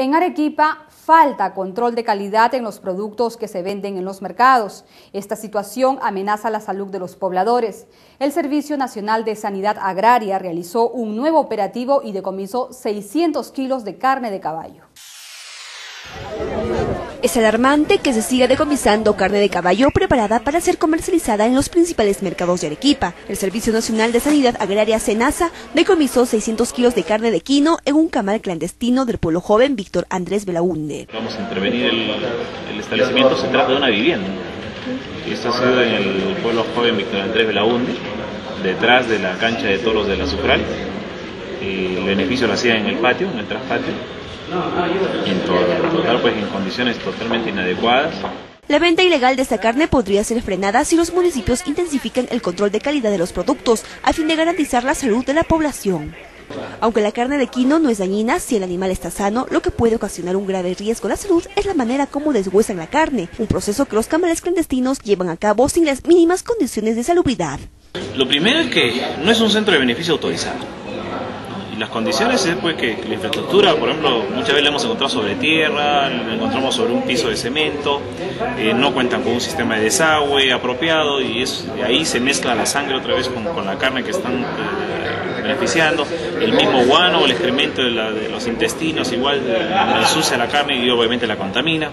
En Arequipa falta control de calidad en los productos que se venden en los mercados. Esta situación amenaza la salud de los pobladores. El Servicio Nacional de Sanidad Agraria realizó un nuevo operativo y decomisó 600 kilos de carne de caballo. Es alarmante que se siga decomisando carne de caballo preparada para ser comercializada en los principales mercados de Arequipa. El Servicio Nacional de Sanidad Agraria SENASA decomisó 600 kilos de carne de quino en un camal clandestino del pueblo joven Víctor Andrés Belaunde. Vamos a intervenir el, el establecimiento, se trata de una vivienda. Y esto ha sido en el pueblo joven Víctor Andrés Belaunde, detrás de la cancha de toros de la Sufral. Y el beneficio lo hacía en el patio, en el traspatio en pues en condiciones totalmente inadecuadas. La venta ilegal de esta carne podría ser frenada si los municipios intensifican el control de calidad de los productos a fin de garantizar la salud de la población. Aunque la carne de quino no es dañina si el animal está sano, lo que puede ocasionar un grave riesgo a la salud es la manera como deshuesan la carne, un proceso que los camales clandestinos llevan a cabo sin las mínimas condiciones de salubridad. Lo primero es que no es un centro de beneficio autorizado las condiciones es pues que la infraestructura, por ejemplo, muchas veces la hemos encontrado sobre tierra, la encontramos sobre un piso de cemento, eh, no cuentan con un sistema de desagüe apropiado y es, ahí se mezcla la sangre otra vez con, con la carne que están eh, beneficiando, el mismo guano el excremento de, de los intestinos igual eh, ensucia la carne y obviamente la contamina.